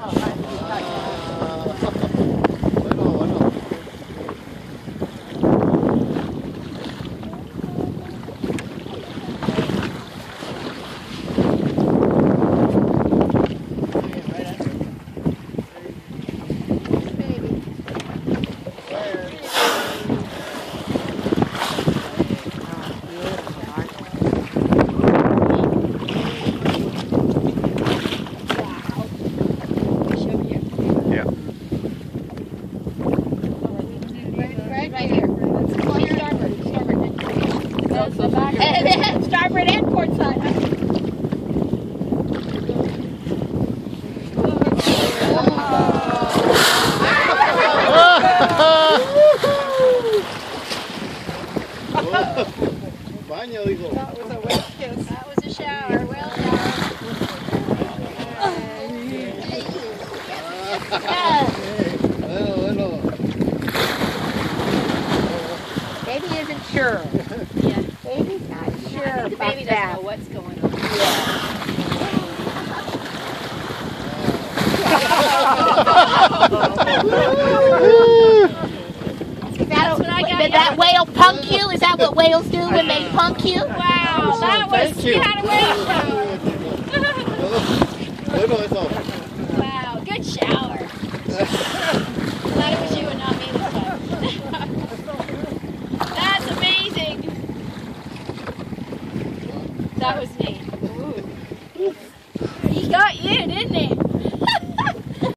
bueno, bueno. Yeah. Right, right here. Starboard, starboard. That's the back. And starboard and port side. Baño, dijo. That was a shower. Well done. Bueno, bueno. Baby isn't sure. Yeah. Baby's not sure The baby doesn't that. know what's going on. That, whale punk you? Is that what whales do when they punk you? Wow, that was Thank you. you had a whale. wow, good shower. Glad it was you and not me this time. That's amazing. That was neat. Ooh. He got you, didn't he?